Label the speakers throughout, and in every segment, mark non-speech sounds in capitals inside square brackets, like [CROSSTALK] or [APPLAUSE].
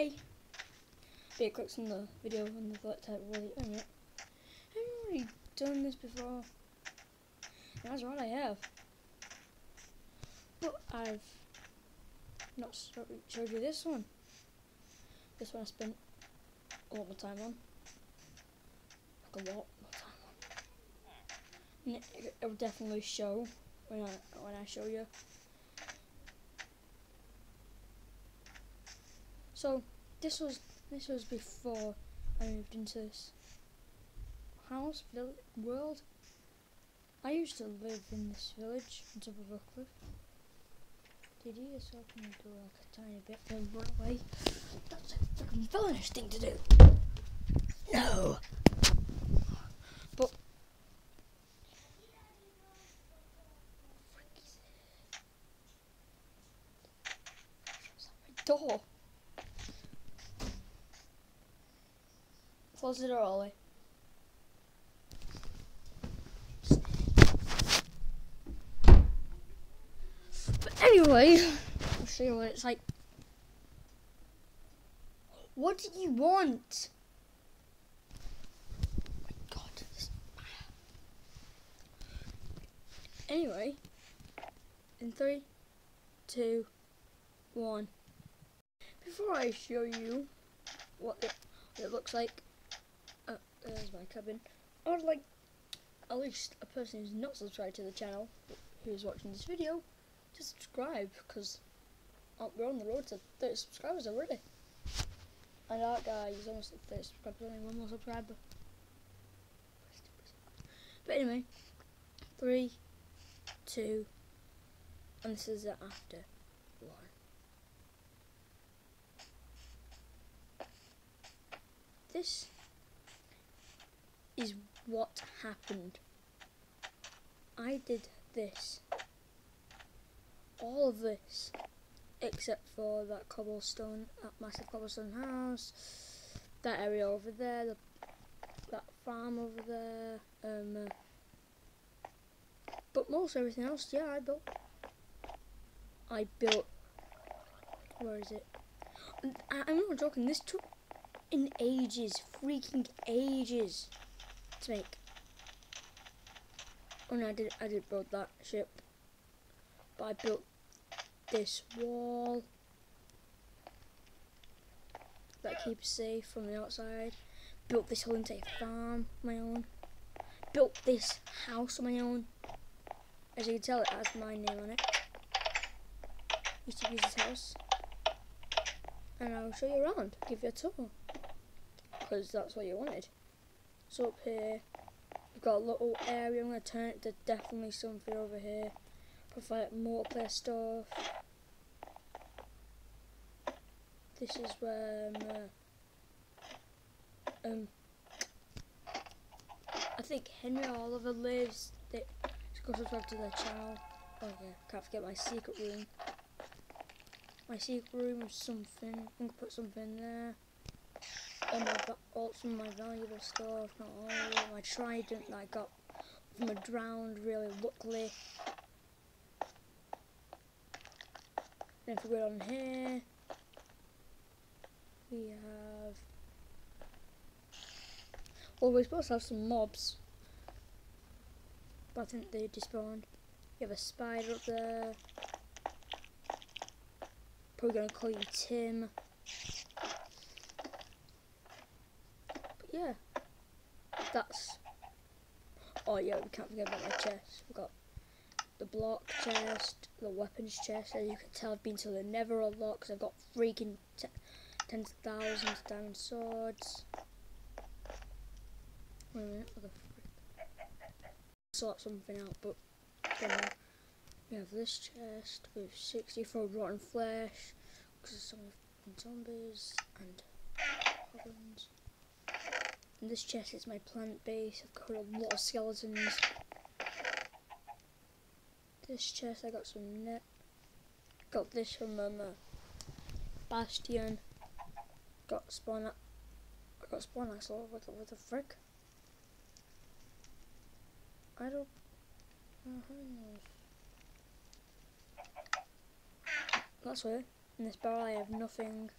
Speaker 1: Yay! But it clicks on the video and the thought type really oh yeah. I've already done this before. That's right I have. But I've not showed you this one. This one I spent a lot more time on. Like a lot more time on. And it, it will definitely show when I when I show you. So this was this was before I moved into this house vill- world. I used to live in this village on top of. Did he just open the door like a tiny bit and run away? That's a freaking villainous thing to do. No. But door. Close the door, Ollie. But anyway, I'll show you what it's like. What do you want? Oh my god. this- Anyway, in three, two, one. Before I show you what it, what it looks like, there's my cabin. I would like at least a person who's not subscribed to the channel, who's watching this video, to subscribe because we're on the road to 30 subscribers already. And that guy is almost at 30 subscribers, only one more subscriber. But anyway, three, two, and this is after one. This is what happened. I did this all of this except for that cobblestone, that massive cobblestone house, that area over there, the, that farm over there, um, uh, but most everything else, yeah, I built. I built. Where is it? I, I'm not joking. This took in ages, freaking ages, to make. Oh no, I did. I did build that ship, but I built this wall that keeps safe from the outside. Built this whole entire farm my own. Built this house on my own. As you can tell, it has my name on it. Used to use this house. And I'll show you around, give you a tour. Because that's what you wanted. So up here, we've got a little area. I'm going to turn it to definitely something over here. Provide multiplayer stuff. This is where um, uh, um I think Henry Oliver lives. They, just go subscribe to their channel. Oh yeah, can't forget my secret room. My secret room is something. I'm gonna put something there. All my all some of my valuable stuff, not all of. My trident that I got from a drowned, really luckily. Then if we go on here, we have. Well, we're supposed to have some mobs, but I think they despawned. You have a spider up there. Probably gonna call you Tim. But yeah, that's. Oh yeah, we can't forget about my chest. We've got the block chest, the weapons chest. As you can tell, I've been to the Nether a lot because I've got freaking te- tens of thousands of diamond swords. Wait a minute, what the frick? Sort something out, but we have this chest with 64 rotten flesh because of some zombies and goblins. And this chest is my plant base. I've got a lot of skeletons. This chest, I got some net. Got this from um, uh, Bastion. Got spawn. I got spawn axle. What the, what the frick? I don't. Uh, knows? That's weird. In this barrel, I have nothing.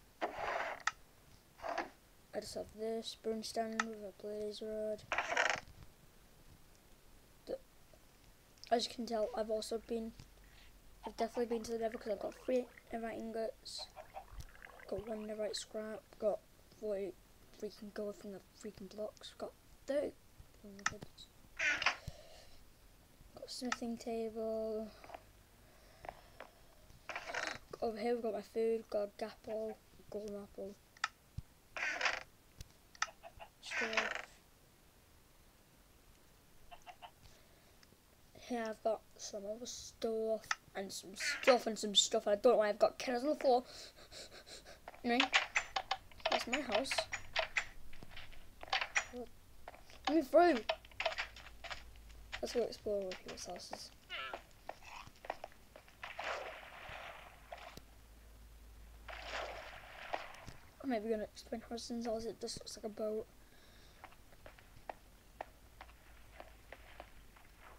Speaker 1: Just have this brewing stand with a blaze rod. The, as you can tell, I've also been, I've definitely been to the Nether because I've got three netherite ingots, got one netherite scrap, got 40 freaking gold from the freaking blocks, got 30 oh my goodness. Got smithing table. Over here we've got my food, got a gapple, golden apple. Stuff. Here I've got some other stuff and some stuff and some stuff. I don't know why I've got kennels on the floor. anyway, that's my house. Let me through. Let's go explore other people's houses. I'm maybe gonna explain Horizon's house. It just looks like a boat.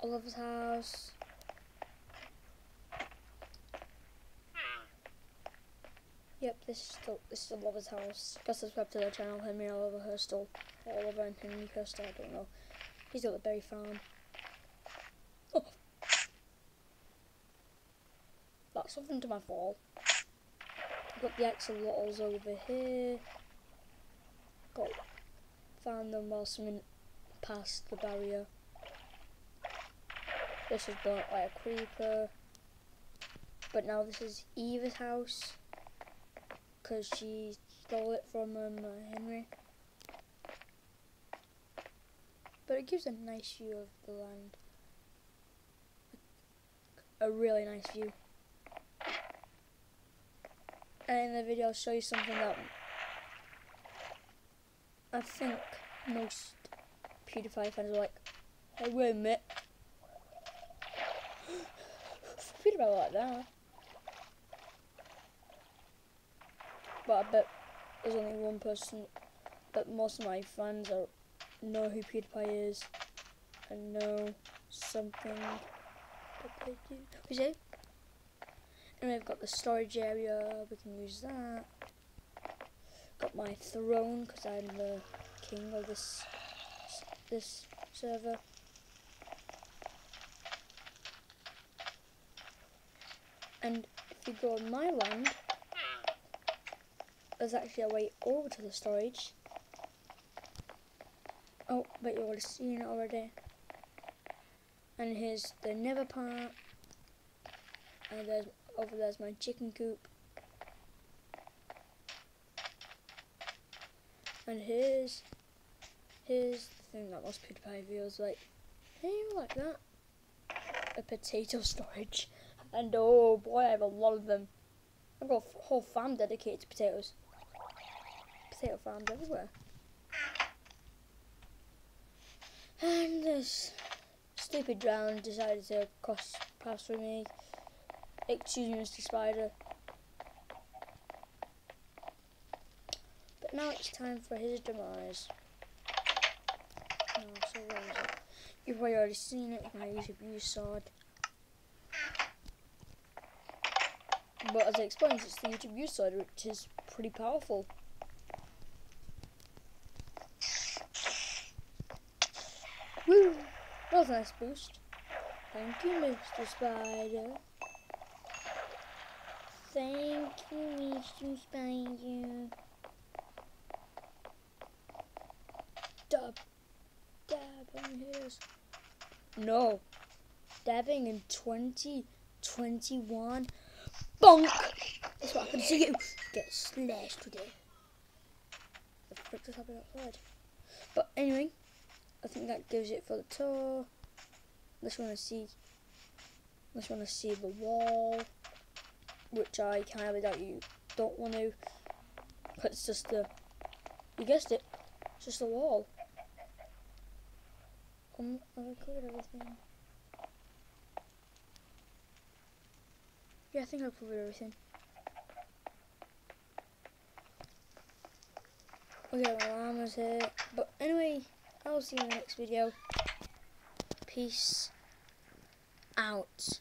Speaker 1: Oliver's house. Yep, this is still this is Oliver's house. Go subscribe to their channel, Henry Oliver Hurstel. Or Oliver and Henry Hurstel, I don't know. He's got the berry farm. Oh. That's something to my fall. Got the axolotls over here. Got found them while swimming past the barrier. This was burnt by a creeper. But now this is Eva's house. Because she stole it from um, uh, Henry. But it gives a nice view of the land. A really nice view. And in the video I'll show you something that I think most PewDiePie fans are like, hey wait a minute. PewDiePie like that. But I bet there's only one person but most of my fans are know who PewDiePie is and know something that they do. See? And we've got the storage area, we can use that. Got my throne, because I'm the king of this this server. And if you go on my land, there's actually a way over to the storage. Oh, but you've already seen it already. And here's the nether part. And there's over there's my chicken coop. And here's here's the thing that most PewDiePie viewers like, hey, like that? A potato [LAUGHS] storage. And oh boy, I have a lot of them. I've got a whole farm dedicated to potatoes. Potato farms everywhere. And this stupid drown decided to cross pass through me. Excuse me, Mr. Spider. But now it's time for his demise. Oh, so it? You've probably already seen it, my YouTube use sword. But as I explained, it's the YouTube use sword, which is pretty powerful. Woo! That was a nice boost. Thank you, Mr. Spider. Thank you, Mr. Spider. Dab on his. No. Dabbing in 2021. Bonk! That's what happened to you. Get slashed today. The frick just happened outside? But anyway, I think that gives it for the tour. Let's want to see. Let's want to see the wall which I highly doubt you don't want to. But it's just the. you guessed it, it's just the wall. Um, I? Yeah, I think I've covered everything. Okay, my llama's here. But anyway, I'll see you in the next video. Peace out.